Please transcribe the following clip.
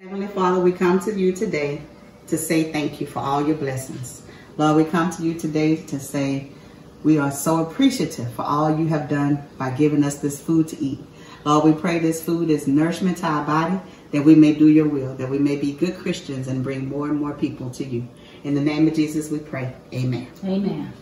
Heavenly Father, we come to you today to say thank you for all your blessings. Lord, we come to you today to say we are so appreciative for all you have done by giving us this food to eat. Lord, we pray this food is nourishment to our body, that we may do your will, that we may be good Christians and bring more and more people to you. In the name of Jesus, we pray. Amen. Amen.